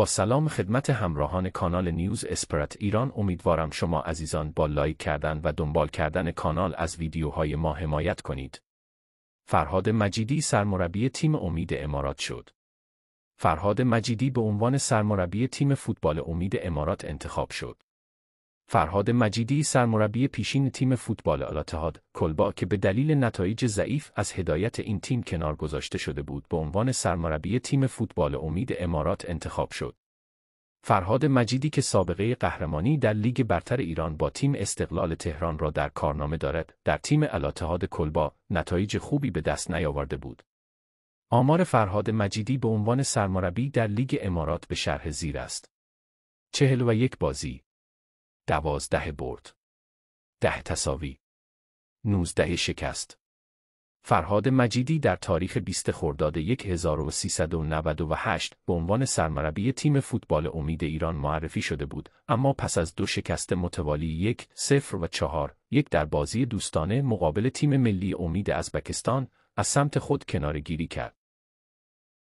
با سلام خدمت همراهان کانال News Sport ایران امیدوارم شما عزیزان با لایک کردن و دنبال کردن کانال از ویدیوهای ما حمایت کنید. فرهاد مجیدی سرمربی تیم امید امارات شد. فرهاد مجیدی به عنوان سرمربی تیم فوتبال امید امارات انتخاب شد. فرهاد مجیدی سرمربی پیشین تیم فوتبال الاتحاد کلبا که به دلیل نتایج ضعیف از هدایت این تیم کنار گذاشته شده بود به عنوان سرمربی تیم فوتبال امید امارات انتخاب شد. فرهاد مجیدی که سابقه قهرمانی در لیگ برتر ایران با تیم استقلال تهران را در کارنامه دارد، در تیم الاتحاد کلبا نتایج خوبی به دست نیاورده بود. آمار فرهاد مجیدی به عنوان سرمربی در لیگ امارات به شرح زیر است. چهل و یک بازی دوازده برد. ده تساوی. نوزده شکست. فرهاد مجیدی در تاریخ 20 خرداد 1398 به عنوان سرمربی تیم فوتبال امید ایران معرفی شده بود اما پس از دو شکست متوالی یک صفر و چهار یک در بازی دوستانه مقابل تیم ملی امید ازبکستان از سمت خود کنارگیری کرد.